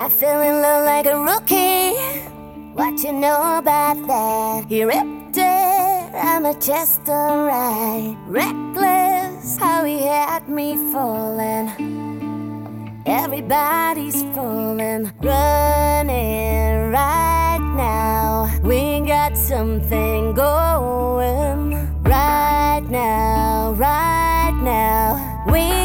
I fell in love like a rookie. What you know about that? He ripped it. I'm a just alright. Reckless, how he had me falling. Everybody's falling, running right now. We got something going right now, right now. We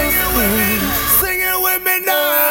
this thing. Sing it with me now.